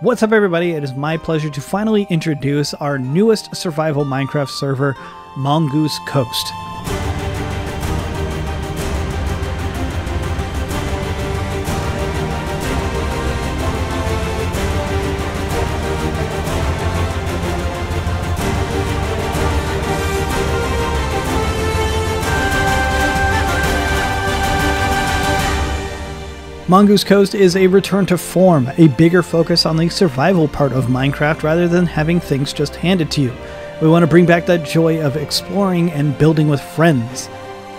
What's up, everybody? It is my pleasure to finally introduce our newest survival Minecraft server, Mongoose Coast. Mongoose Coast is a return to form, a bigger focus on the survival part of Minecraft rather than having things just handed to you. We want to bring back that joy of exploring and building with friends.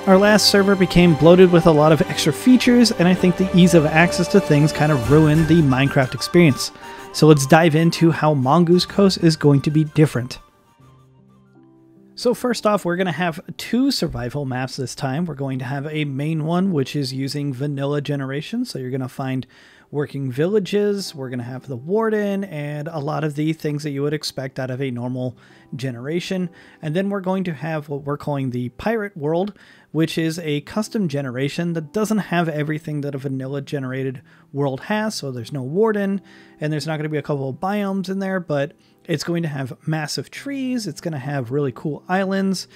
Our last server became bloated with a lot of extra features, and I think the ease of access to things kind of ruined the Minecraft experience. So let's dive into how Mongoose Coast is going to be different. So first off, we're going to have two survival maps this time. We're going to have a main one, which is using vanilla generation. So you're going to find working villages. We're going to have the warden and a lot of the things that you would expect out of a normal generation. And then we're going to have what we're calling the pirate world, which is a custom generation that doesn't have everything that a vanilla generated world has. So there's no warden and there's not going to be a couple of biomes in there, but it's going to have massive trees, it's going to have really cool islands,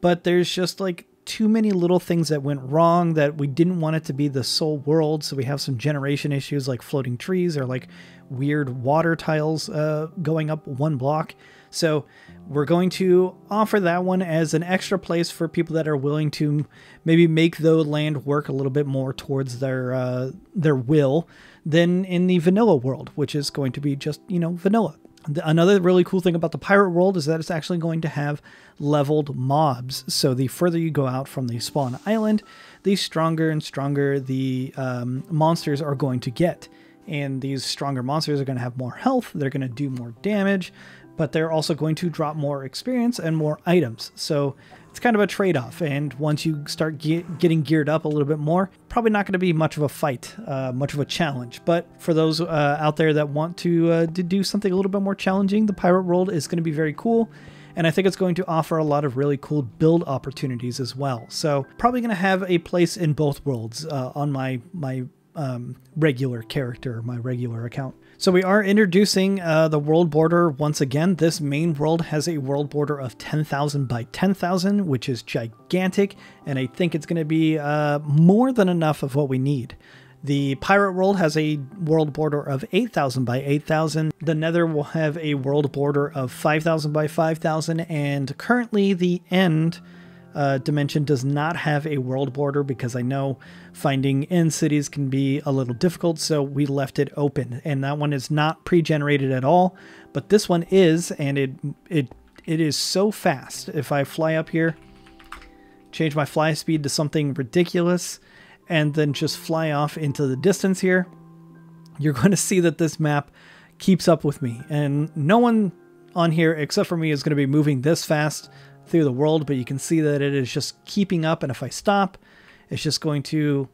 but there's just like too many little things that went wrong that we didn't want it to be the sole world. So we have some generation issues like floating trees or like weird water tiles uh, going up one block. So we're going to offer that one as an extra place for people that are willing to maybe make the land work a little bit more towards their uh, their will than in the vanilla world, which is going to be just you know vanilla. Another really cool thing about the pirate world is that it's actually going to have leveled mobs. So the further you go out from the spawn island, the stronger and stronger the um, monsters are going to get. And these stronger monsters are going to have more health, they're going to do more damage, but they're also going to drop more experience and more items. So it's kind of a trade-off and once you start ge- getting geared up a little bit more probably not going to be much of a fight uh, much of a challenge but for those uh, out there that want to, uh, to do something a little bit more challenging the pirate world is going to be very cool and I think it's going to offer a lot of really cool build opportunities as well. So probably going to have a place in both worlds uh, on my my um, regular character, my regular account. So we are introducing uh, the world border once again. This main world has a world border of 10,000 by 10,000, which is gigantic, and I think it's going to be uh, more than enough of what we need. The pirate world has a world border of 8,000 by 8,000. The nether will have a world border of 5,000 by 5,000, and currently the end uh, dimension does not have a world border because I know finding end cities can be a little difficult, so we left it open. And that one is not pre-generated at all, but this one is, and it it it is so fast. If I fly up here, change my fly speed to something ridiculous, and then just fly off into the distance here, you're going to see that this map keeps up with me. And no one on here except for me is going to be moving this fast through the world, but you can see that it is just keeping up. And if I stop, it's just going to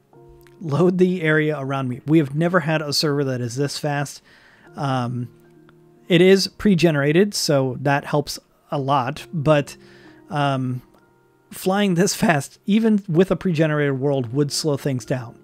load the area around me. We have never had a server that is this fast. Um, it is pre-generated, so that helps a lot, but um, flying this fast, even with a pre-generated world, would slow things down.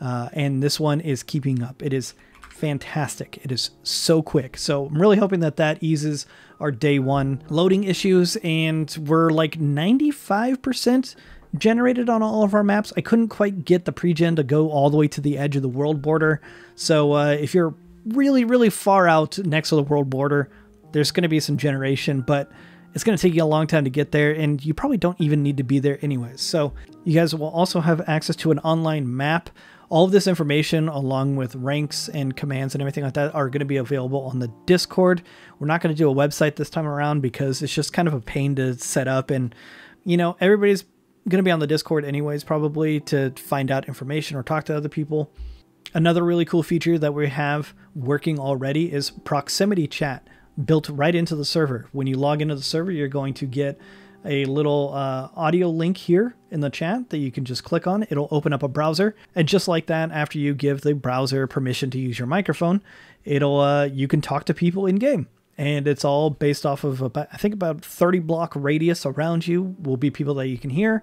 Uh, and this one is keeping up. It is fantastic. It is so quick. So I'm really hoping that that eases our day one loading issues. And we're like 95% generated on all of our maps. I couldn't quite get the pre-gen to go all the way to the edge of the world border. So uh, if you're really, really far out next to the world border, there's going to be some generation, but it's going to take you a long time to get there, and you probably don't even need to be there anyways. So you guys will also have access to an online map all of this information, along with ranks and commands and everything like that, are going to be available on the Discord. We're not going to do a website this time around because it's just kind of a pain to set up. And, you know, everybody's going to be on the Discord anyways, probably to find out information or talk to other people. Another really cool feature that we have working already is proximity chat built right into the server. When you log into the server, you're going to get a little uh, audio link here in the chat that you can just click on. It'll open up a browser, and just like that, after you give the browser permission to use your microphone, it'll uh, you can talk to people in game. And it's all based off of about, I think about 30 block radius around you will be people that you can hear.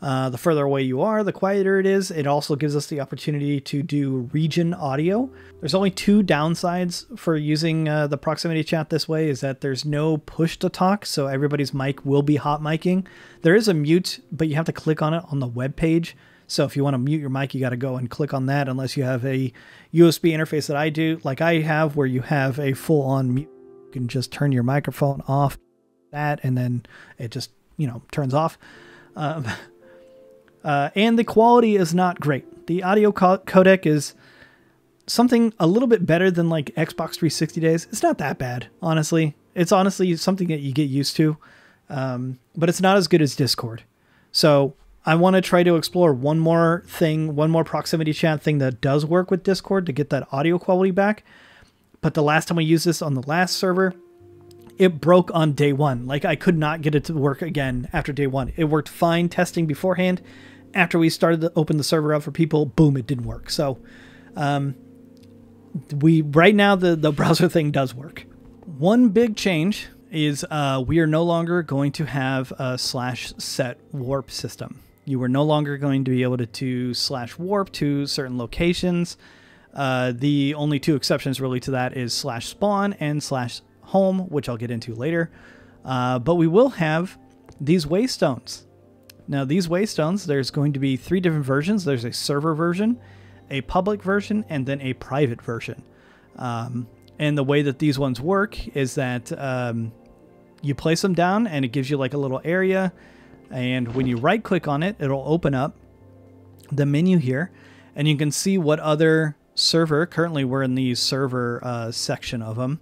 Uh, the further away you are, the quieter it is. It also gives us the opportunity to do region audio. There's only two downsides for using uh, the proximity chat this way is that there's no push to talk, so everybody's mic will be hot miking. There is a mute, but you have to click on it on the web page. So if you want to mute your mic, you got to go and click on that unless you have a USB interface that I do, like I have, where you have a full on mute. You can just turn your microphone off that and then it just, you know, turns off. Um, uh, and the quality is not great. The audio co- codec is something a little bit better than like Xbox 360 days. It's not that bad, honestly. It's honestly something that you get used to, um, but it's not as good as Discord. So I want to try to explore one more thing, one more proximity chat thing that does work with Discord to get that audio quality back. But the last time I used this on the last server, it broke on day one. Like I could not get it to work again after day one. It worked fine testing beforehand. After we started to open the server up for people, boom, it didn't work. So, um, we right now the the browser thing does work. One big change is uh, we are no longer going to have a slash set warp system. You are no longer going to be able to, to slash warp to certain locations. Uh, the only two exceptions really to that is slash spawn and slash home, which I'll get into later. Uh, but we will have these waystones. Now, these waystones, there's going to be three different versions. There's a server version, a public version, and then a private version. Um, and the way that these ones work is that um, you place them down and it gives you like a little area. And when you right click on it, it'll open up the menu here and you can see what other server, currently we're in the server uh, section of them.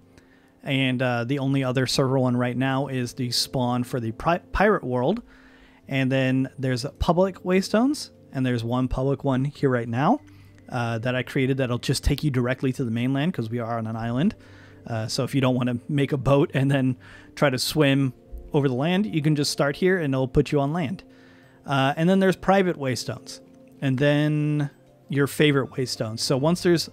And uh, the only other server one right now is the spawn for the pirate world. And then there's public waystones, and there's one public one here right now uh, that I created that'll just take you directly to the mainland because we are on an island. Uh, so if you don't want to make a boat and then try to swim over the land, you can just start here and it'll put you on land. Uh, and then there's private waystones, and then your favorite waystones. So once there's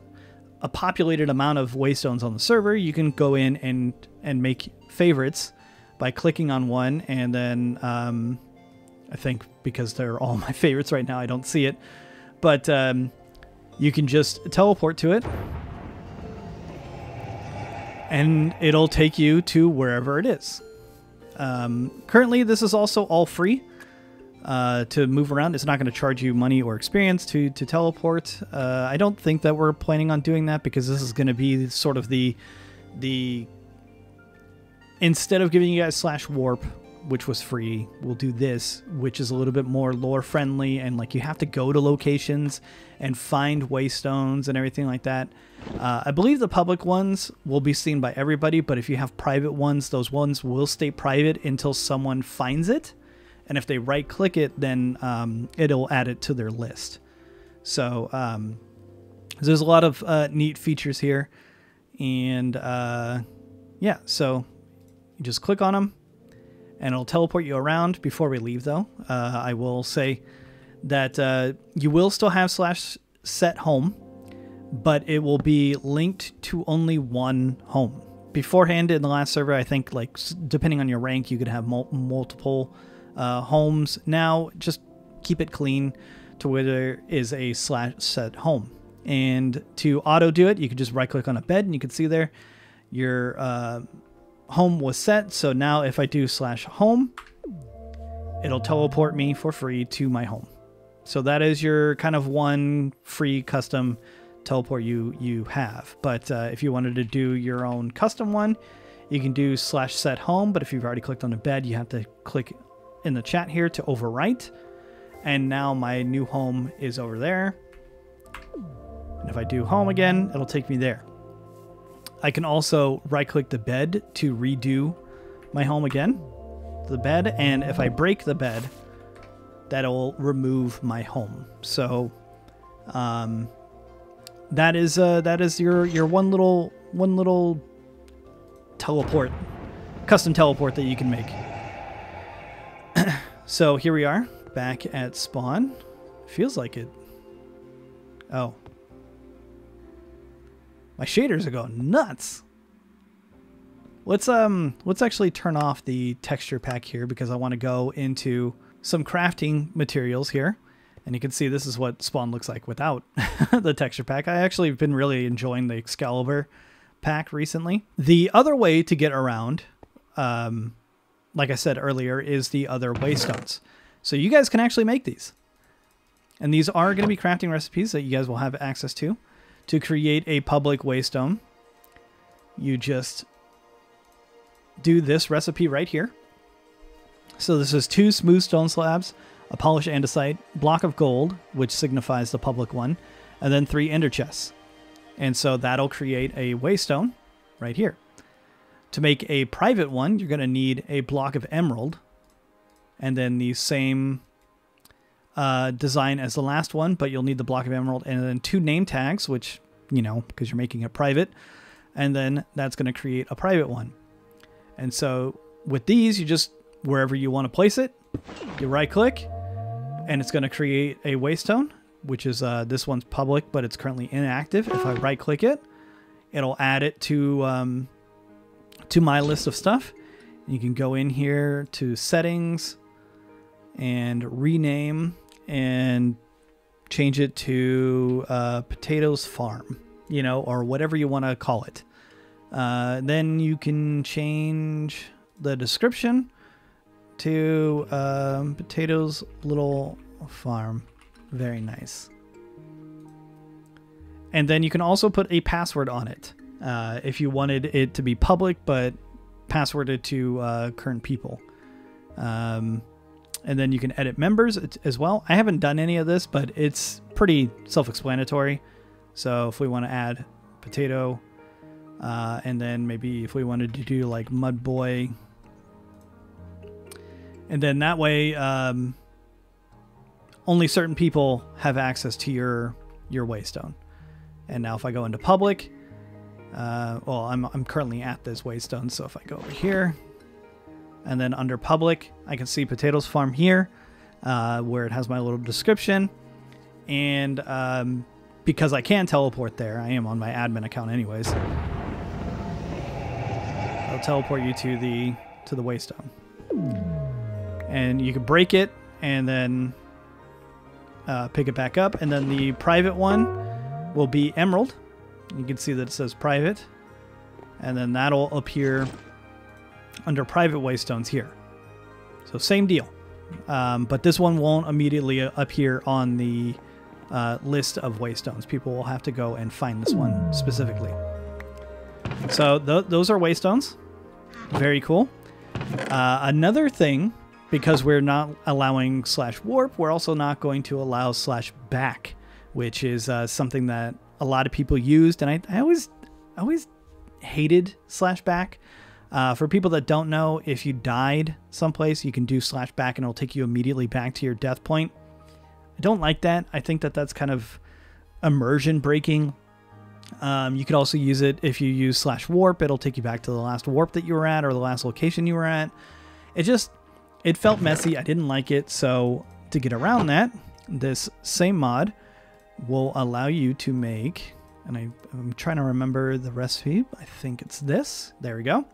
a populated amount of waystones on the server, you can go in and and make favorites by clicking on one, and then um, I think because they're all my favorites right now, I don't see it, but um, you can just teleport to it, and it'll take you to wherever it is. Um, currently, this is also all free uh, to move around. It's not going to charge you money or experience to to teleport. Uh, I don't think that we're planning on doing that because this is going to be sort of the the instead of giving you guys slash warp, which was free, we'll do this, which is a little bit more lore friendly and like you have to go to locations and find waystones and everything like that. Uh, I believe the public ones will be seen by everybody, but if you have private ones, those ones will stay private until someone finds it and if they right click it, then um, it'll add it to their list. So um, there's a lot of uh, neat features here, and uh, yeah, so you just click on them, and it'll teleport you around. Before we leave, though, uh, I will say that uh, you will still have slash set home, but it will be linked to only one home. Beforehand, in the last server, I think like depending on your rank, you could have mul- multiple uh, homes. Now, just keep it clean to where there is a slash set home. And to auto do it, you can just right click on a bed and you can see there your uh, home was set. So now if I do slash home, it'll teleport me for free to my home. So that is your kind of one free custom teleport you you have. But uh, if you wanted to do your own custom one, you can do slash set home. But if you've already clicked on a bed, you have to click in the chat here to overwrite. And now my new home is over there. And if I do home again, it'll take me there. I can also right click the bed to redo my home again. The bed, and if I break the bed, that'll remove my home. So um, that is uh, that is your your one little one little teleport, custom teleport that you can make. So here we are, back at spawn. Feels like it. Oh. My shaders are going nuts. Let's um let's actually turn off the texture pack here because I want to go into some crafting materials here. And you can see this is what Spawn looks like without the texture pack. I actually have been really enjoying the Excalibur pack recently. The other way to get around, um, like I said earlier, is the other waystones. So you guys can actually make these. And these are going to be crafting recipes that you guys will have access to. To create a public waystone, you just do this recipe right here. So this is two smooth stone slabs, a polished andesite, block of gold, which signifies the public one, and then three ender chests. And so that'll create a waystone right here. To make a private one, you're going to need a block of emerald, and then the same uh, design as the last one, but you'll need the block of emerald and then two name tags, which, you know, because you're making it private. And then that's going to create a private one. And so with these, you just, wherever you want to place it, you right click and it's going to create a waystone, which is uh, this one's public, but it's currently inactive. If I right click it, it'll add it to, um, to my list of stuff. You can go in here to settings and rename and change it to uh, Potatoes Farm, you know, or whatever you want to call it. Uh, then you can change the description to um, Potatoes Little Farm. Very nice. And then you can also put a password on it uh, if you wanted it to be public, but passworded to uh, current people. Um, and then you can edit members as well. I haven't done any of this, but it's pretty self-explanatory. So if we want to add potato, uh, and then maybe if we wanted to do like mud boy, and then that way, um, only certain people have access to your your waystone. And now if I go into public, uh, well, I'm, I'm currently at this waystone, so if I go over here, and then under public, I can see Potatoes Farm here, uh, where it has my little description. And um, because I can teleport there, I am on my admin account anyways. I'll teleport you to the to the waystone. And you can break it and then uh, pick it back up. And then the private one will be emerald. You can see that it says private. And then that'll appear under private waystones here. So same deal. Um, but this one won't immediately appear on the uh, list of waystones. People will have to go and find this one specifically. So th those are waystones. Very cool. Uh, another thing, because we're not allowing slash warp, we're also not going to allow slash back, which is uh, something that a lot of people used, and I, I always, always hated slash back uh, for people that don't know, if you died someplace, you can do slash back and it'll take you immediately back to your death point. I don't like that. I think that that's kind of immersion breaking. Um, you could also use it if you use slash warp. It'll take you back to the last warp that you were at or the last location you were at. It just, it felt messy. I didn't like it. So to get around that, this same mod will allow you to make, and I, I'm trying to remember the recipe. I think it's this. There we go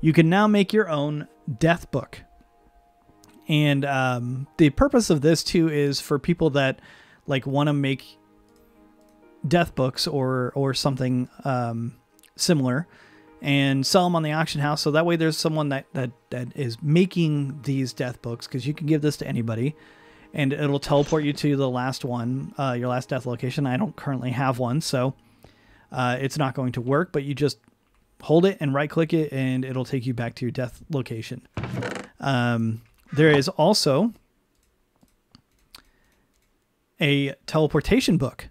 you can now make your own death book. And um, the purpose of this too is for people that like want to make death books or or something um, similar and sell them on the auction house. So that way, there's someone that that that is making these death books because you can give this to anybody, and it'll teleport you to the last one, uh, your last death location. I don't currently have one, so uh, it's not going to work. But you just hold it and right click it and it'll take you back to your death location. Um, there is also a teleportation book,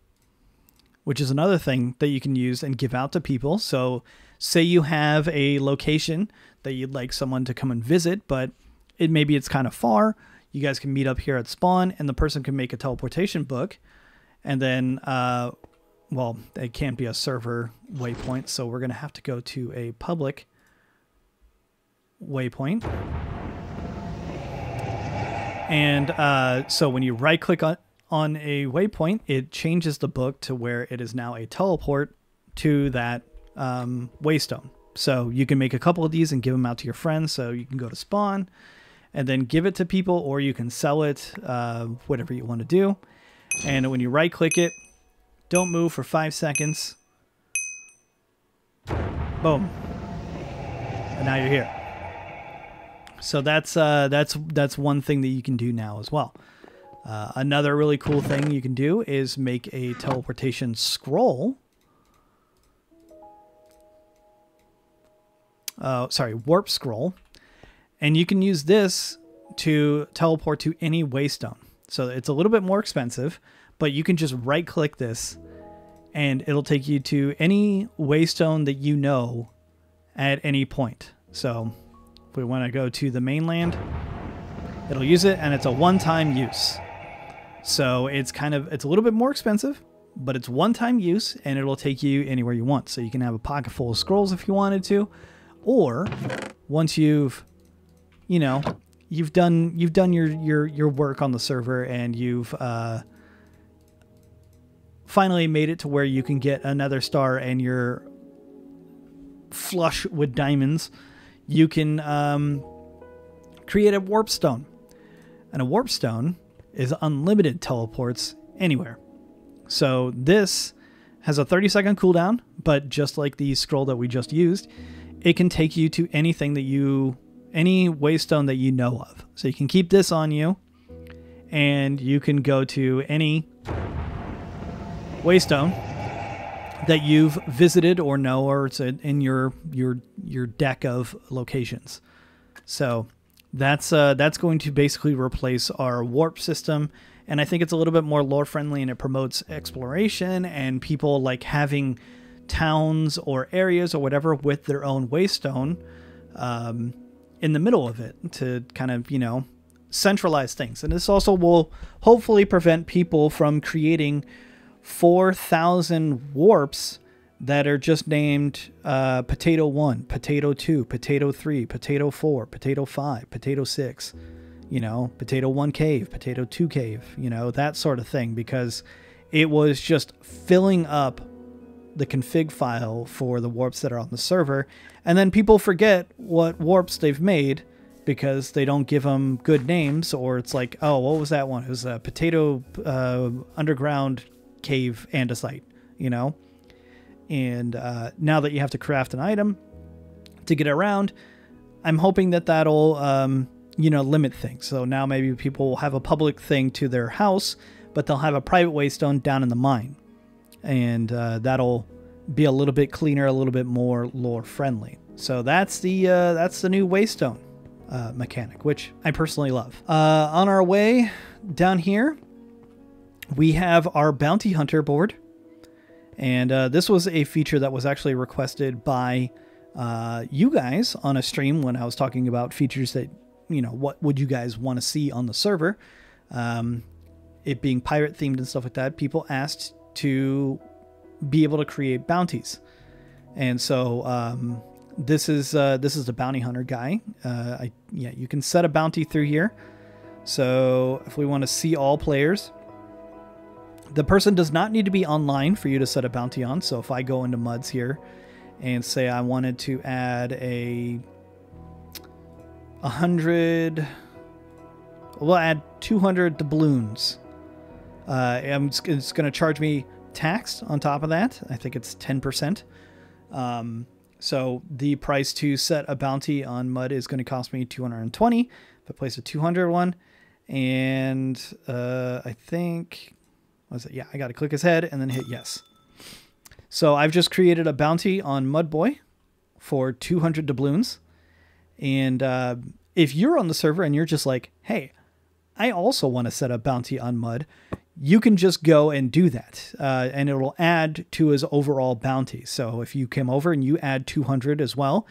which is another thing that you can use and give out to people. So, say you have a location that you'd like someone to come and visit, but it maybe it's kind of far. You guys can meet up here at spawn, and the person can make a teleportation book, and then uh, well, it can't be a server waypoint, so we're to have to go to a public waypoint. And uh, so when you right click on, on a waypoint, it changes the book to where it is now a teleport to that um, waystone. So you can make a couple of these and give them out to your friends. So you can go to spawn and then give it to people, or you can sell it, uh, whatever you want to do. And when you right click it, don't move for five seconds. Boom. And now you're here. So that's uh, that's that's one thing that you can do now as well. Uh, another really cool thing you can do is make a teleportation scroll. Uh, sorry, warp scroll, and you can use this to teleport to any waystone. So it's a little bit more expensive, but you can just right click this and it'll take you to any waystone that you know at any point. So if we want to go to the mainland, it'll use it and it's a one-time use. So it's kind of it's a little bit more expensive, but it's one-time use and it'll take you anywhere you want. So you can have a pocket full of scrolls if you wanted to, or once you've you know, you've done you've done your your your work on the server and you've uh finally made it to where you can get another star and you're flush with diamonds, you can um, create a warp stone. And a warp stone is unlimited teleports anywhere. So this has a 30 second cooldown, but just like the scroll that we just used, it can take you to anything that you, any waystone that you know of. So you can keep this on you and you can go to any Waystone that you've visited or know, or it's in your your your deck of locations. So that's uh, that's going to basically replace our warp system, and I think it's a little bit more lore friendly, and it promotes exploration and people like having towns or areas or whatever with their own waystone um, in the middle of it to kind of you know centralize things. And this also will hopefully prevent people from creating 4,000 warps that are just named uh, Potato 1, Potato 2, Potato 3, Potato 4, Potato 5, Potato 6, you know, Potato 1 Cave, Potato 2 Cave, you know, that sort of thing, because it was just filling up the config file for the warps that are on the server. And then people forget what warps they've made because they don't give them good names, or it's like, oh, what was that one? It was a Potato uh, Underground cave andesite, you know? And uh, now that you have to craft an item to get around, I'm hoping that that'll, um, you know, limit things. So now maybe people will have a public thing to their house, but they'll have a private waystone down in the mine. And uh, that'll be a little bit cleaner, a little bit more lore friendly. So that's the uh, that's the new waystone uh, mechanic, which I personally love. Uh, on our way down here, we have our bounty hunter board. And uh, this was a feature that was actually requested by uh, you guys on a stream when I was talking about features that, you know, what would you guys want to see on the server? Um, it being pirate themed and stuff like that, people asked to be able to create bounties. And so um, this is uh, this is the bounty hunter guy. Uh, I, yeah, you can set a bounty through here. So if we want to see all players, the person does not need to be online for you to set a bounty on. So if I go into MUDs here and say I wanted to add a 100, we'll add 200 doubloons. Uh, it's going to charge me tax on top of that. I think it's 10%. Um, so the price to set a bounty on MUD is going to cost me 220. If I place a 200 one, and uh, I think was it? Yeah, I got to click his head and then hit yes. So I've just created a bounty on Mudboy for 200 doubloons. And uh, if you're on the server and you're just like, hey, I also want to set a bounty on Mud, you can just go and do that. Uh, and it will add to his overall bounty. So if you came over and you add 200 as well,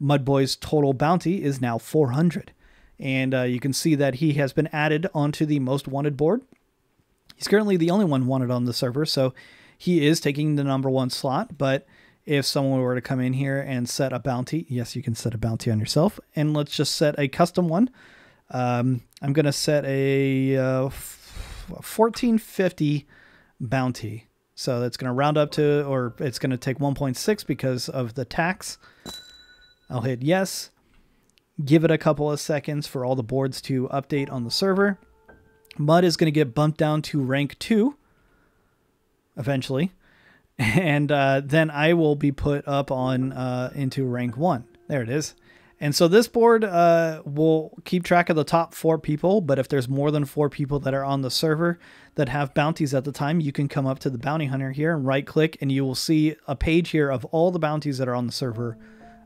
Mudboy's total bounty is now 400. And uh, you can see that he has been added onto the most wanted board. He's currently the only one wanted on the server, so he is taking the number one slot. But if someone were to come in here and set a bounty, yes, you can set a bounty on yourself. And let's just set a custom one. Um, I'm going to set a uh, 1450 bounty. So that's going to round up to, or it's going to take 1.6 because of the tax. I'll hit yes. give it a couple of seconds for all the boards to update on the server. Mud is going to get bumped down to rank 2 eventually. And uh, then I will be put up on uh, into rank 1. There it is. And so this board uh, will keep track of the top four people, but if there's more than four people that are on the server that have bounties at the time, you can come up to the bounty hunter here and right click, and you will see a page here of all the bounties that are on the server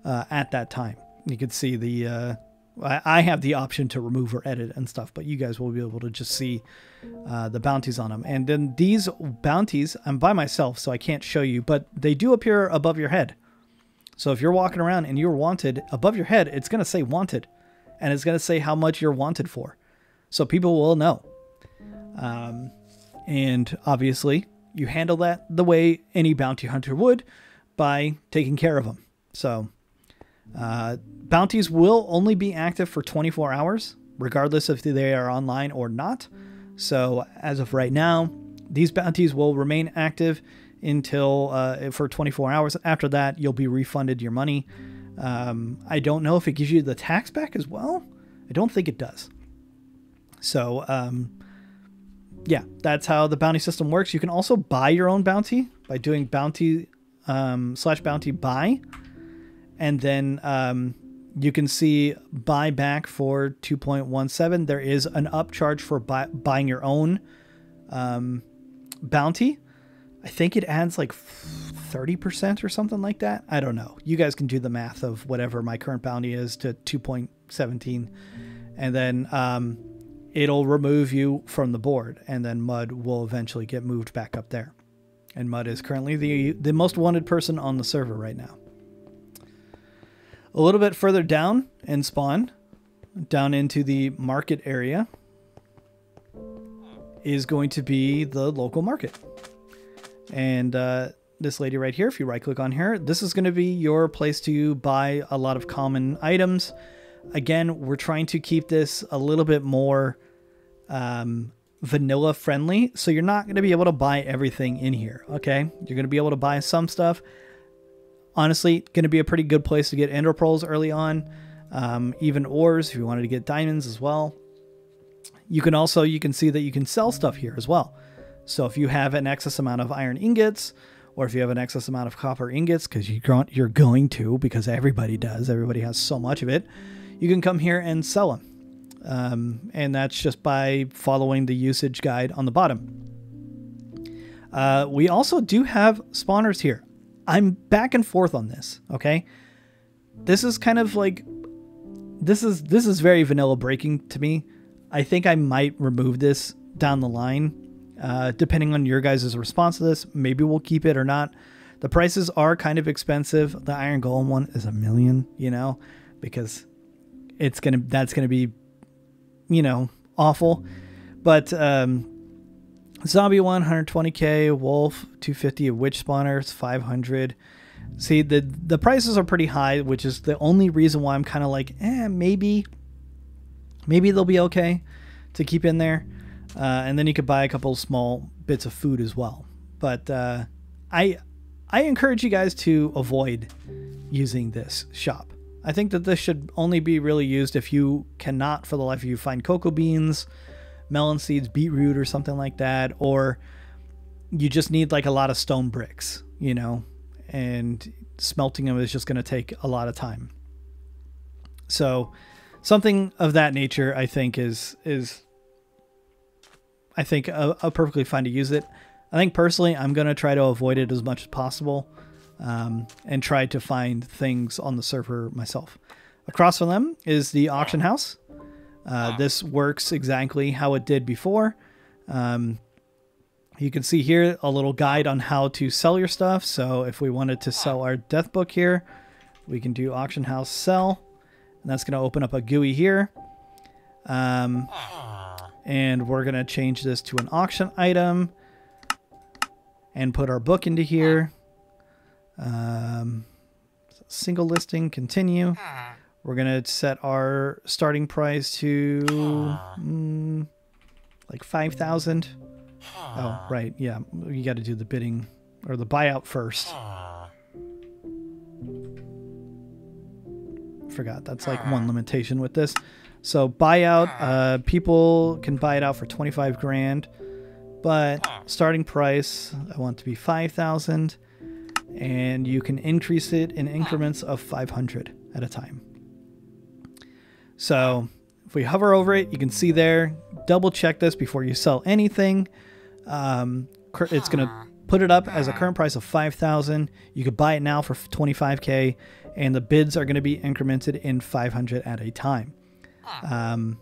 uh, at that time. You can see the. Uh, I have the option to remove or edit and stuff, but you guys will be able to just see uh, the bounties on them. And then these bounties, I'm by myself, so I can't show you, but they do appear above your head. So if you're walking around and you're wanted, above your head, it's going to say wanted. And it's going to say how much you're wanted for. So people will know. Um, and obviously, you handle that the way any bounty hunter would by taking care of them. So uh, bounties will only be active for 24 hours, regardless if they are online or not. So as of right now, these bounties will remain active until uh, for 24 hours. After that, you'll be refunded your money. Um, I don't know if it gives you the tax back as well. I don't think it does. So, um, yeah, that's how the bounty system works. You can also buy your own bounty by doing bounty um, slash bounty buy, and then um, you can see buy back for 2.17. There is an upcharge for buy, buying your own um, bounty. I think it adds like 30% or something like that. I don't know. You guys can do the math of whatever my current bounty is to 2.17. And then um, it'll remove you from the board. And then Mud will eventually get moved back up there. And Mud is currently the, the most wanted person on the server right now. A little bit further down in spawn, down into the market area, is going to be the local market. And uh, this lady right here, if you right click on her, this is going to be your place to buy a lot of common items. Again, we're trying to keep this a little bit more um, vanilla friendly. So you're not going to be able to buy everything in here. Okay. You're going to be able to buy some stuff. Honestly, going to be a pretty good place to get ender pearls early on. Um, even ores if you wanted to get diamonds as well. You can also, you can see that you can sell stuff here as well. So if you have an excess amount of iron ingots, or if you have an excess amount of copper ingots, because you're going to, because everybody does, everybody has so much of it, you can come here and sell them. Um, and that's just by following the usage guide on the bottom. Uh, we also do have spawners here. I'm back and forth on this, okay? This is kind of like this is this is very vanilla breaking to me. I think I might remove this down the line uh, depending on your guys' response to this, maybe we'll keep it or not. The prices are kind of expensive. The Iron Golem one is a million, you know, because it's gonna that's gonna be, you know, awful. But um, Zombie 120k, Wolf 250, a Witch Spawner it's 500. See the the prices are pretty high, which is the only reason why I'm kind of like, eh, maybe, maybe they'll be okay to keep in there. Uh, and then you could buy a couple small bits of food as well. But uh, I I encourage you guys to avoid using this shop. I think that this should only be really used if you cannot, for the life of you, find cocoa beans, melon seeds, beetroot, or something like that, or you just need like a lot of stone bricks, you know, and smelting them is just going to take a lot of time. So, something of that nature, I think, is is I think a, a perfectly fine to use it. I think personally, I'm going to try to avoid it as much as possible um, and try to find things on the server myself. Across from them is the auction house. Uh, this works exactly how it did before. Um, you can see here a little guide on how to sell your stuff. So if we wanted to sell our death book here, we can do auction house sell. And that's going to open up a GUI here. Um, and we're going to change this to an auction item and put our book into here. Um, single listing, continue. We're going to set our starting price to mm, like 5,000. Oh, right. Yeah. You got to do the bidding or the buyout first. forgot. That's like one limitation with this. So buyout, uh, people can buy it out for 25 grand, but starting price I want to be 5,000, and you can increase it in increments of 500 at a time. So if we hover over it, you can see there. Double check this before you sell anything. Um, it's gonna put it up as a current price of 5000 you could buy it now for 25k and the bids are going to be incremented in 500 at a time um,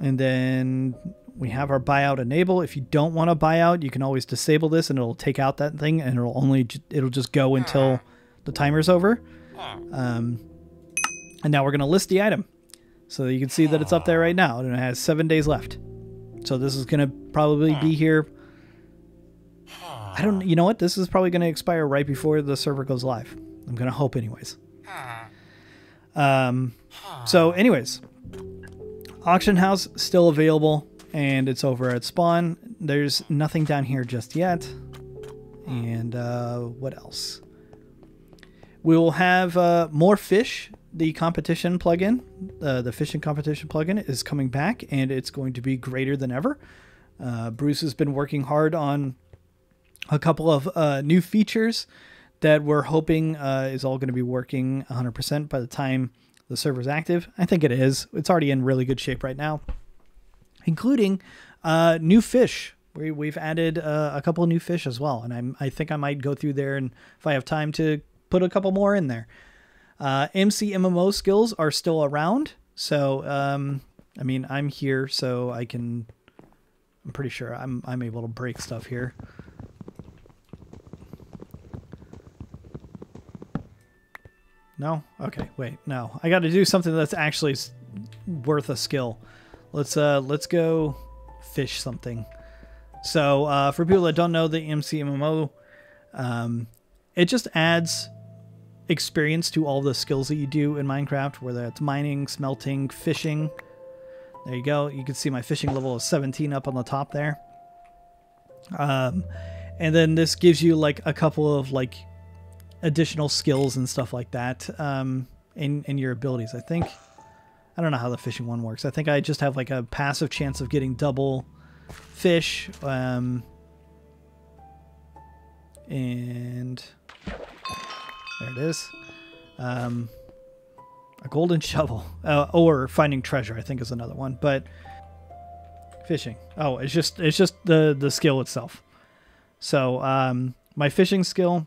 and then we have our buyout enable if you don't want to buy out you can always disable this and it'll take out that thing and it'll only it'll just go until the timer's over um, and now we're going to list the item so you can see that it's up there right now and it has seven days left so this is going to probably be here I don't. You know what? This is probably going to expire right before the server goes live. I'm going to hope, anyways. Um. So, anyways, auction house still available, and it's over at spawn. There's nothing down here just yet. And uh, what else? We will have uh, more fish. The competition plugin, uh, the fishing competition plugin, is coming back, and it's going to be greater than ever. Uh, Bruce has been working hard on a couple of uh, new features that we're hoping uh, is all going to be working 100% by the time the server's active. I think it is. It's already in really good shape right now, including uh, new fish. We, we've added uh, a couple of new fish as well, and I'm, I think I might go through there and if I have time to put a couple more in there. Uh, MC MMO skills are still around, so um, I mean I'm here, so I can. I'm pretty sure I'm I'm able to break stuff here. No? Okay, wait, no. I got to do something that's actually worth a skill. Let's uh let's go fish something. So, uh, for people that don't know the MCMMO, um, it just adds experience to all the skills that you do in Minecraft, whether it's mining, smelting, fishing. There you go. You can see my fishing level is 17 up on the top there. Um, and then this gives you like a couple of like additional skills and stuff like that um, in in your abilities. I think I don't know how the fishing one works. I think I just have like a passive chance of getting double fish. Um, and there it is. Um, a golden shovel uh, or finding treasure, I think is another one. But fishing. Oh, it's just it's just the the skill itself. So um, my fishing skill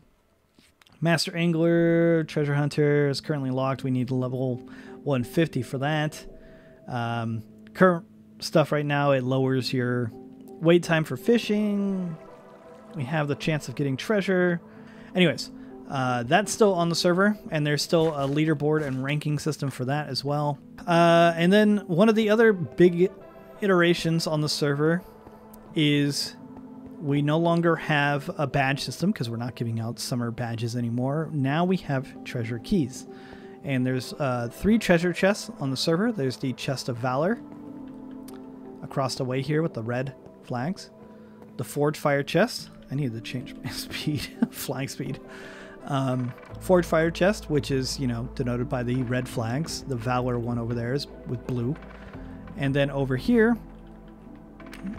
Master Angler, Treasure Hunter is currently locked. We need level 150 for that. Um, current stuff right now, it lowers your wait time for fishing. We have the chance of getting treasure. Anyways, uh, that's still on the server, and there's still a leaderboard and ranking system for that as well. Uh, and then one of the other big iterations on the server is we no longer have a badge system because we're not giving out summer badges anymore. Now we have treasure keys. And there's uh, three treasure chests on the server. There's the Chest of Valor across the way here with the red flags. The Forge Fire chest. I need to change my speed, flag speed. Um, Forge Fire chest, which is, you know, denoted by the red flags. The Valor one over there is with blue. And then over here,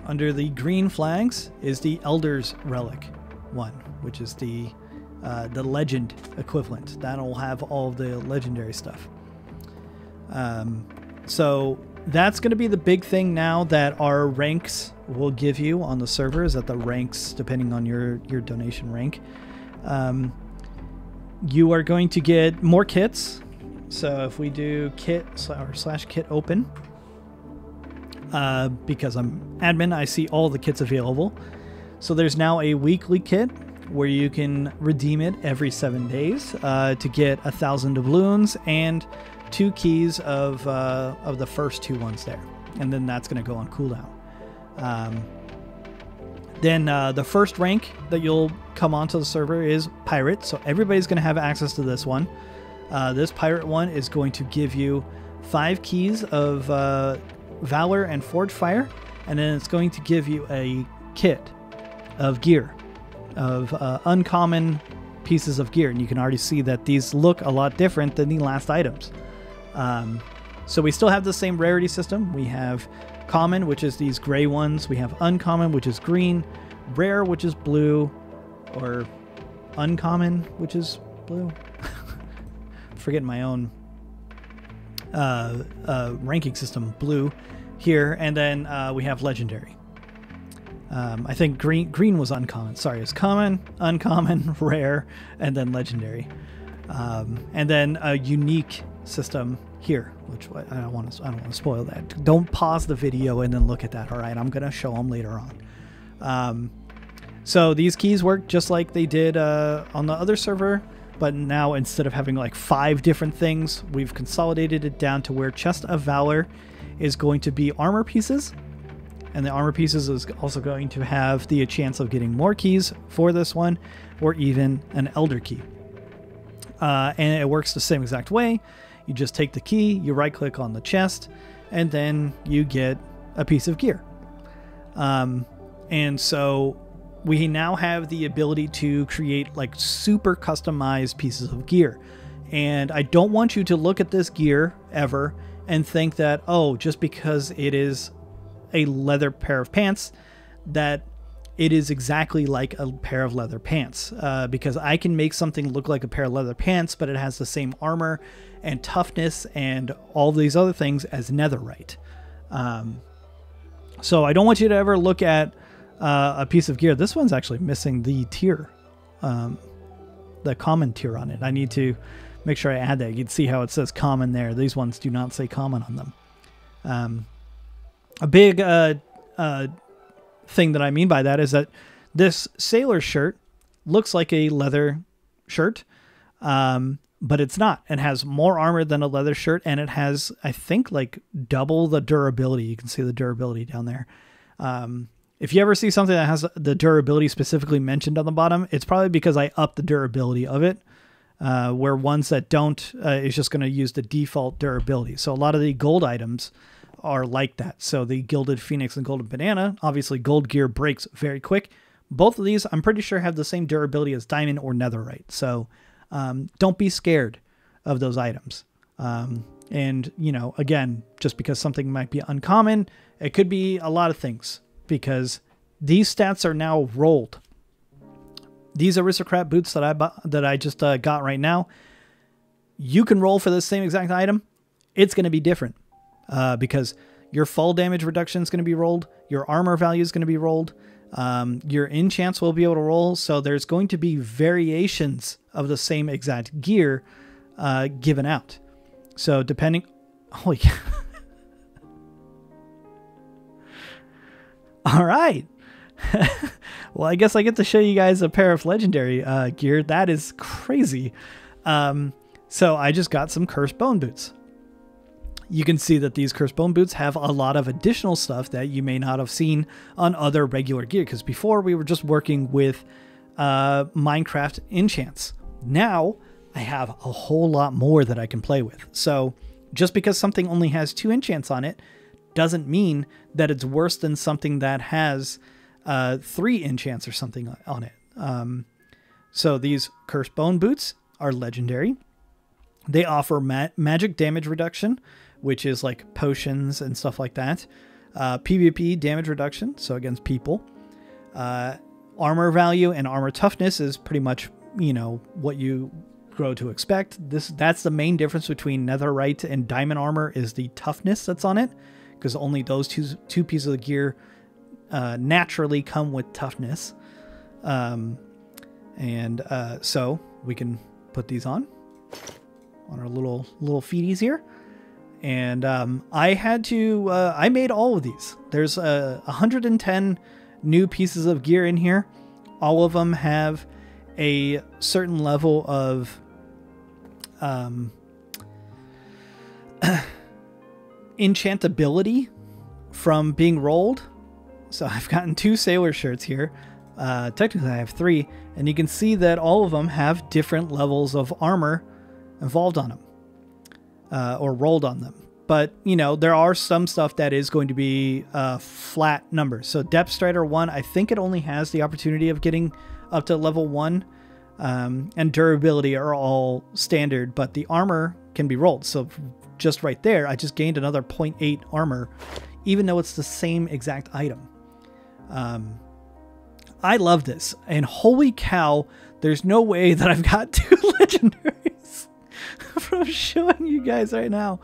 under the green flags is the Elder's Relic one, which is the uh, the legend equivalent. That'll have all the legendary stuff. Um, so that's going to be the big thing now that our ranks will give you on the server is that the ranks, depending on your your donation rank, um, you are going to get more kits. So if we do kit or slash kit open, uh, because I'm admin, I see all the kits available. So there's now a weekly kit where you can redeem it every seven days uh, to get a thousand doubloons and two keys of uh, of the first two ones there, and then that's going to go on cooldown. Um, then uh, the first rank that you'll come onto the server is pirate, so everybody's going to have access to this one. Uh, this pirate one is going to give you five keys of uh, Valor and Forge Fire, and then it's going to give you a kit of gear, of uh, uncommon pieces of gear. And you can already see that these look a lot different than the last items. Um, so we still have the same rarity system. We have common, which is these gray ones. We have uncommon, which is green. Rare, which is blue. Or uncommon, which is blue. Forgetting my own uh, uh, ranking system. Blue here. And then uh, we have legendary. Um, I think green green was uncommon. Sorry, it's common, uncommon, rare, and then legendary. Um, and then a unique system here, which I don't want to I don't want to spoil that. Don't pause the video and then look at that. All right, I'm gonna show them later on. Um, so these keys work just like they did uh, on the other server, but now instead of having like five different things, we've consolidated it down to where Chest of Valor is going to be armor pieces and the armor pieces is also going to have the chance of getting more keys for this one, or even an elder key. Uh, and it works the same exact way. You just take the key, you right click on the chest, and then you get a piece of gear. Um, and so we now have the ability to create like super customized pieces of gear. And I don't want you to look at this gear ever and think that, oh, just because it is a leather pair of pants that it is exactly like a pair of leather pants uh, because I can make something look like a pair of leather pants, but it has the same armor and toughness and all these other things as netherite. Um, so I don't want you to ever look at uh, a piece of gear. This one's actually missing the tier, um, the common tier on it. I need to make sure I add that. You can see how it says common there. These ones do not say common on them. Um, a big uh, uh, thing that I mean by that is that this sailor shirt looks like a leather shirt, um, but it's not. It has more armor than a leather shirt, and it has, I think, like double the durability. You can see the durability down there. Um, if you ever see something that has the durability specifically mentioned on the bottom, it's probably because I upped the durability of it. Uh, where ones that don't uh, is just going to use the default durability. So a lot of the gold items are like that. So the Gilded Phoenix and Golden Banana, obviously gold gear breaks very quick. Both of these, I'm pretty sure, have the same durability as Diamond or Netherite. So um, don't be scared of those items. Um, and, you know, again, just because something might be uncommon, it could be a lot of things because these stats are now rolled. These aristocrat boots that I bought, that I just uh, got right now, you can roll for the same exact item. It's going to be different uh, because your fall damage reduction is going to be rolled, your armor value is going to be rolled, um, your enchants will be able to roll. So there's going to be variations of the same exact gear uh, given out. So depending, holy, all right. well, I guess I get to show you guys a pair of legendary uh, gear. That is crazy. Um, so I just got some cursed bone boots you can see that these cursed bone boots have a lot of additional stuff that you may not have seen on other regular gear. Because before we were just working with uh, Minecraft enchants. Now I have a whole lot more that I can play with. So just because something only has two enchants on it doesn't mean that it's worse than something that has uh, three enchants or something on it. Um, so these cursed bone boots are legendary. They offer ma- magic damage reduction, which is like potions and stuff like that. Uh, PvP damage reduction, so against people. Uh, armor value and armor toughness is pretty much you know what you grow to expect. This that's the main difference between netherite and diamond armor is the toughness that's on it, because only those two two pieces of gear uh, naturally come with toughness. Um, and uh, so we can put these on on our little little feeties here and um, I had to. Uh, I made all of these. There's uh, 110 new pieces of gear in here. All of them have a certain level of um, enchantability from being rolled. So I've gotten two sailor shirts here. Uh, technically, I have three, and you can see that all of them have different levels of armor involved on them uh, or rolled on them. But you know there are some stuff that is going to be uh, flat numbers. So Depth Strider one, I think it only has the opportunity of getting up to level one, um, and durability are all standard, but the armor can be rolled. So just right there, I just gained another 0.8 armor, even though it's the same exact item. Um, I love this, and holy cow, there's no way that I've got two legendaries from showing you guys right now.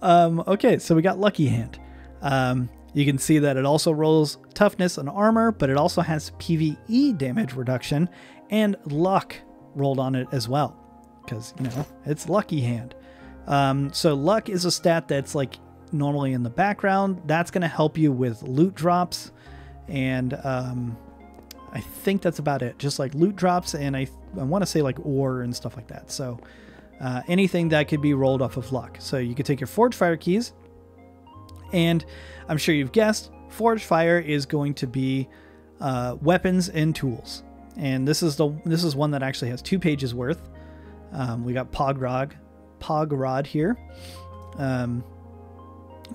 Um, okay, so we got Lucky Hand. Um, you can see that it also rolls toughness and armor, but it also has PvE damage reduction and luck rolled on it as well. Because, you know, it's Lucky Hand. Um, so luck is a stat that's like normally in the background. That's going to help you with loot drops. And um, I think that's about it. Just like loot drops and I, I want to say like ore and stuff like that. So uh, anything that could be rolled off of luck. So you could take your Forge Fire keys, and I'm sure you've guessed, Forge Fire is going to be uh, weapons and tools. And this is the this is one that actually has two pages worth. Um, we got Pogrod, Pogrod here, um,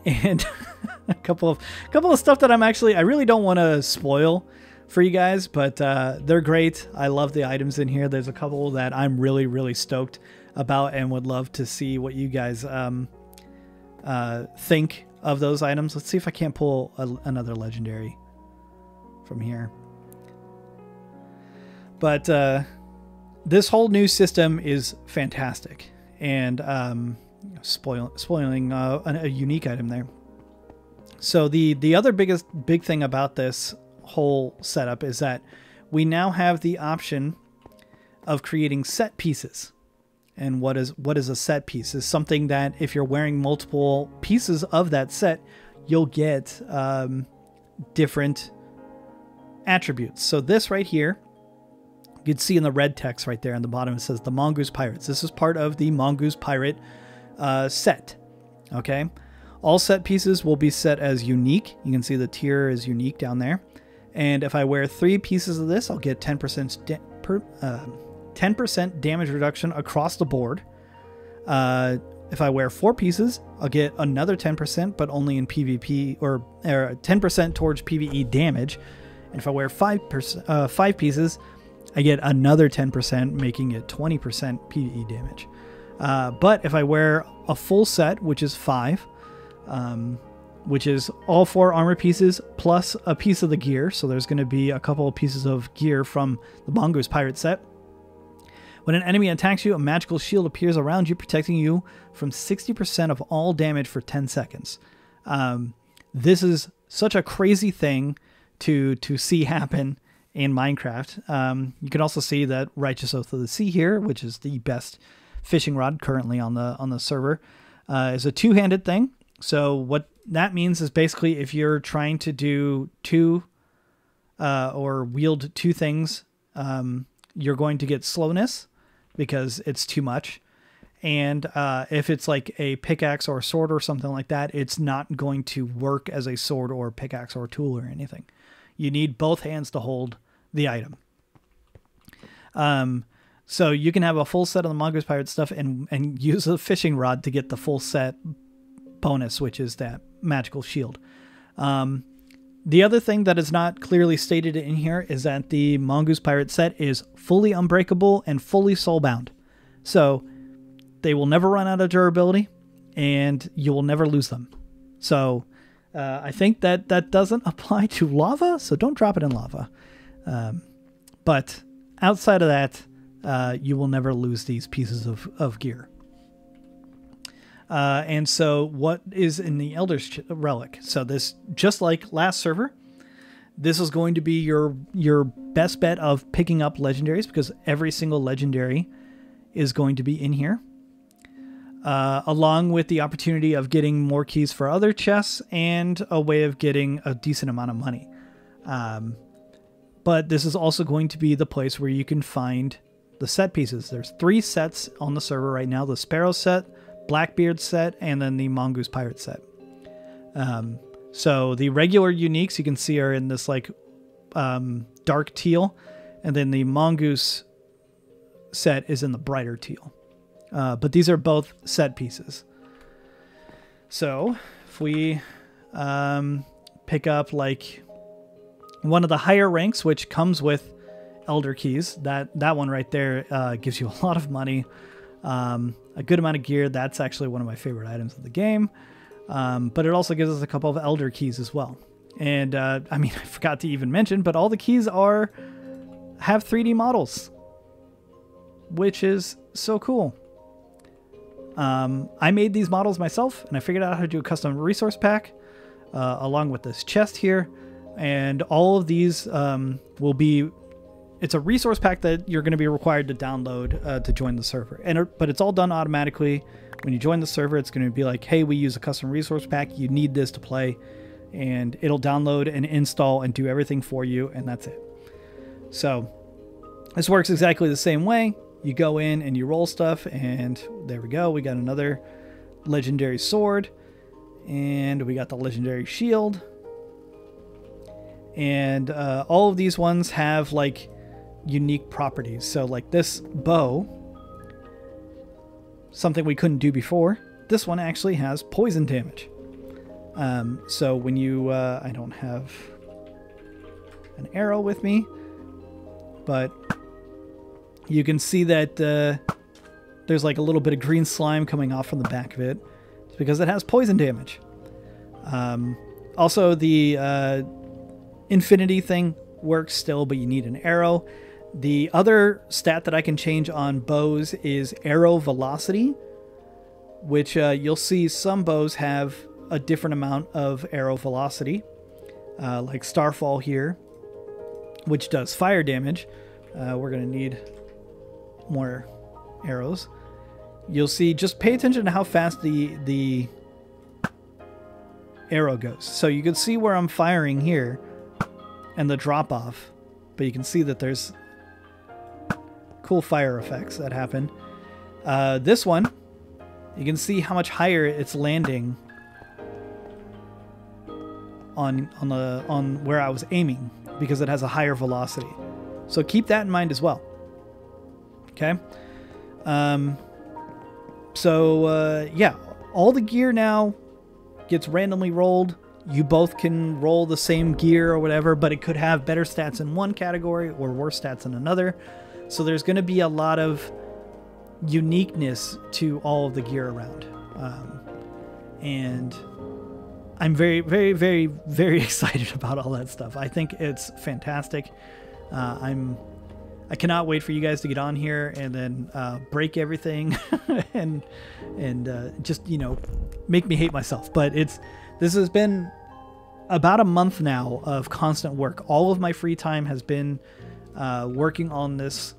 and a couple of a couple of stuff that I'm actually I really don't want to spoil for you guys, but uh, they're great. I love the items in here. There's a couple that I'm really really stoked about and would love to see what you guys um, uh, think of those items. Let's see if I can't pull a, another legendary from here. But uh, this whole new system is fantastic, and um, spoil, spoiling uh, a, a unique item there. So the the other biggest big thing about this whole setup is that we now have the option of creating set pieces. And what is what is a set piece? Is something that if you're wearing multiple pieces of that set, you'll get um, different attributes. So this right here, you can see in the red text right there on the bottom, it says the Mongoose Pirates. This is part of the Mongoose Pirate uh, set. Okay. All set pieces will be set as unique. You can see the tier is unique down there. And if I wear three pieces of this, I'll get 10% per, uh, 10% damage reduction across the board. Uh, if I wear four pieces, I'll get another 10%, but only in PvP or, or 10% towards PvE damage. And if I wear five uh, five pieces, I get another 10%, making it 20% PvE damage. Uh, but if I wear a full set, which is five, um, which is all four armor pieces plus a piece of the gear, so there's going to be a couple of pieces of gear from the Mongoose Pirate set when an enemy attacks you, a magical shield appears around you, protecting you from 60% of all damage for 10 seconds. Um, this is such a crazy thing to to see happen in Minecraft. Um, you can also see that Righteous Oath of the Sea here, which is the best fishing rod currently on the on the server, uh, is a two-handed thing. So what that means is basically if you're trying to do two uh, or wield two things, um, you're going to get slowness because it's too much. And uh, if it's like a pickaxe or a sword or something like that, it's not going to work as a sword or pickaxe or tool or anything. You need both hands to hold the item. Um, so you can have a full set of the Mongoose Pirate stuff and, and use a fishing rod to get the full set bonus, which is that magical shield. Um, the other thing that is not clearly stated in here is that the Mongoose Pirate set is fully unbreakable and fully soulbound. So they will never run out of durability and you will never lose them. So uh, I think that that doesn't apply to lava, so don't drop it in lava. Um, but outside of that, uh, you will never lose these pieces of, of gear. Uh, and so, what is in the Elder's Relic? So this, just like last server, this is going to be your your best bet of picking up legendaries because every single legendary is going to be in here, uh, along with the opportunity of getting more keys for other chests and a way of getting a decent amount of money. Um, but this is also going to be the place where you can find the set pieces. There's three sets on the server right now: the Sparrow set Blackbeard set, and then the Mongoose Pirate set. Um, so the regular uniques you can see are in this like um, dark teal, and then the Mongoose set is in the brighter teal. Uh, but these are both set pieces. So if we um, pick up like one of the higher ranks, which comes with Elder Keys, that that one right there uh, gives you a lot of money. Um, a good amount of gear. That's actually one of my favorite items of the game. Um, but it also gives us a couple of Elder keys as well. And uh, I mean, I forgot to even mention, but all the keys are have 3D models, which is so cool. Um, I made these models myself, and I figured out how to do a custom resource pack uh, along with this chest here. And all of these um, will be. It's a resource pack that you're going to be required to download uh, to join the server, and but it's all done automatically. When you join the server, it's going to be like, "Hey, we use a custom resource pack. You need this to play," and it'll download and install and do everything for you, and that's it. So this works exactly the same way. You go in and you roll stuff, and there we go. We got another legendary sword, and we got the legendary shield. And uh, all of these ones have like unique properties. So, like this bow, something we couldn't do before, this one actually has poison damage. Um, so, when you, uh, I don't have an arrow with me, but you can see that uh, there's like a little bit of green slime coming off from the back of it. It's because it has poison damage. Um, also, the uh, infinity thing works still, but you need an arrow. The other stat that I can change on bows is arrow velocity, which uh, you'll see some bows have a different amount of arrow velocity, uh, like Starfall here, which does fire damage. Uh, we're going to need more arrows. You'll see, just pay attention to how fast the, the arrow goes. So you can see where I'm firing here and the drop off, but you can see that there's cool fire effects that happen. Uh, this one, you can see how much higher it's landing on on the on where I was aiming because it has a higher velocity. So keep that in mind as well. Okay. Um, so, uh, yeah, all the gear now gets randomly rolled. You both can roll the same gear or whatever, but it could have better stats in one category or worse stats in another. So there's going to be a lot of uniqueness to all of the gear around. Um, and I'm very, very, very, very excited about all that stuff. I think it's fantastic. Uh, I'm I cannot wait for you guys to get on here and then uh, break everything and and uh, just you know make me hate myself. But it's this has been about a month now of constant work. All of my free time has been uh, working on this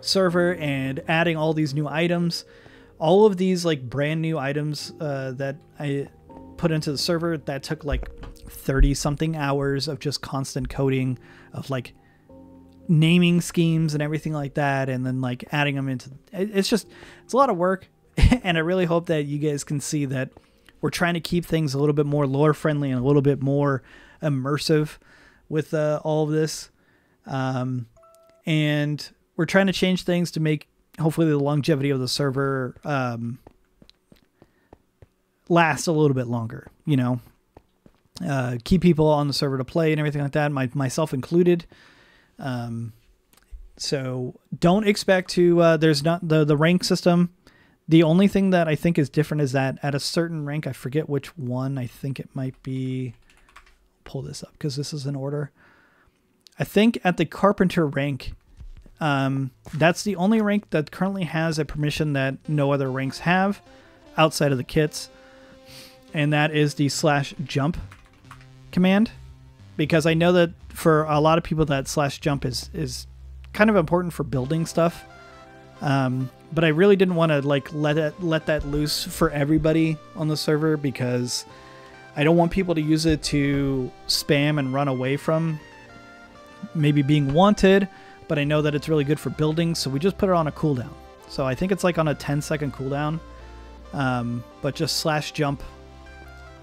server and adding all these new items. All of these like brand new items uh, that I put into the server that took like 30 something hours of just constant coding of like naming schemes and everything like that and then like adding them into it's just it's a lot of work and i really hope that you guys can see that we're trying to keep things a little bit more lore friendly and a little bit more immersive with uh, all of this um, and we're trying to change things to make hopefully the longevity of the server um, last a little bit longer you know uh, keep people on the server to play and everything like that my, myself included um, so don't expect to. Uh, there's not the the rank system. The only thing that I think is different is that at a certain rank, I forget which one. I think it might be. Pull this up because this is in order. I think at the carpenter rank, um, that's the only rank that currently has a permission that no other ranks have outside of the kits, and that is the slash jump command because I know that for a lot of people that slash jump is is kind of important for building stuff. Um, but I really didn't want to like let it let that loose for everybody on the server because I don't want people to use it to spam and run away from maybe being wanted. But I know that it's really good for building, so we just put it on a cooldown. So I think it's like on a 10 second cooldown. Um, but just slash jump,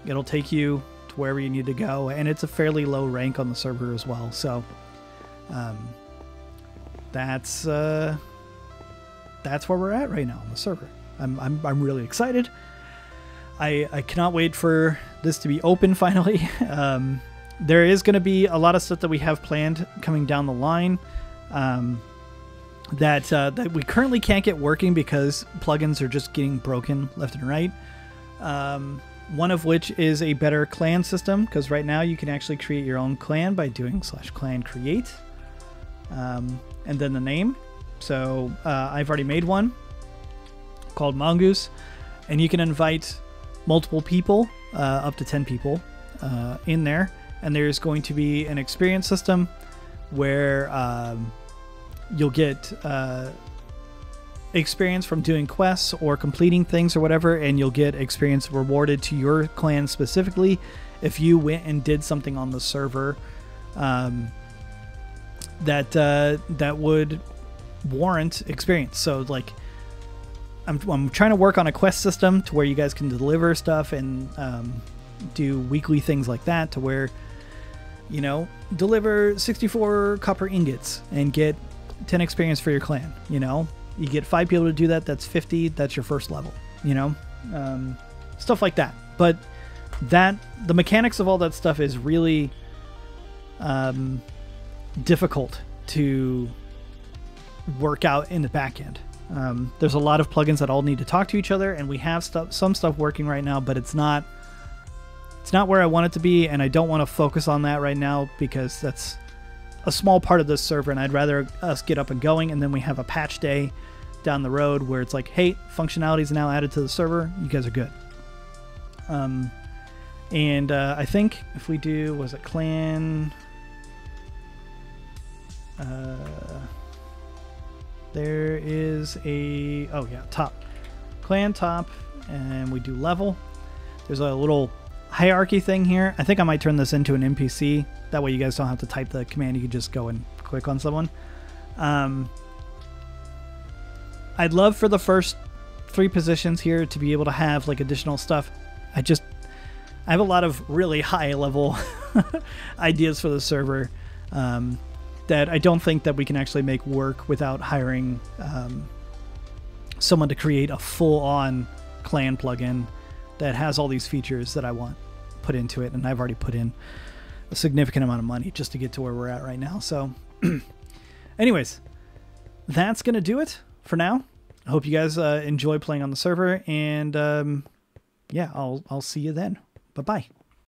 it'll take you to wherever you need to go, and it's a fairly low rank on the server as well. So, um, that's uh, that's where we're at right now on the server. I'm I'm, I'm really excited. I I cannot wait for this to be open finally. um, there is going to be a lot of stuff that we have planned coming down the line. Um, that uh, that we currently can't get working because plugins are just getting broken left and right. Um, one of which is a better clan system because right now you can actually create your own clan by doing slash clan create um, and then the name. So uh, I've already made one called Mongoose, and you can invite multiple people, uh, up to 10 people, uh, in there. And there's going to be an experience system where um, you'll get uh, experience from doing quests or completing things or whatever, and you'll get experience rewarded to your clan specifically if you went and did something on the server um, that uh, that would warrant experience. So like. I'm, I'm trying to work on a quest system to where you guys can deliver stuff and um, do weekly things like that to where you know deliver 64 copper ingots and get 10 experience for your clan you know you get five people to do that that's 50 that's your first level you know um, stuff like that but that the mechanics of all that stuff is really um, difficult to work out in the back end. Um, there's a lot of plugins that all need to talk to each other and we have stuff some stuff working right now but it's not it's not where i want it to be and i don't want to focus on that right now because that's a small part of this server and i'd rather us get up and going and then we have a patch day down the road where it's like hey functionality is now added to the server you guys are good. Um, and uh, i think if we do was it clan? Uh, there is a oh yeah top. Clan top and we do level. There's a little hierarchy thing here. I think i might turn this into an npc that way you guys don't have to type the command. You can just go and click on someone. Um, i'd love for the first three positions here to be able to have like additional stuff. I just i have a lot of really high level ideas for the server. Um, that I don't think that we can actually make work without hiring um, someone to create a full-on clan plugin that has all these features that I want put into it, and I've already put in a significant amount of money just to get to where we're at right now. So, anyways, that's gonna do it for now. I hope you guys uh, enjoy playing on the server, and um, yeah, I'll I'll see you then. Bye bye.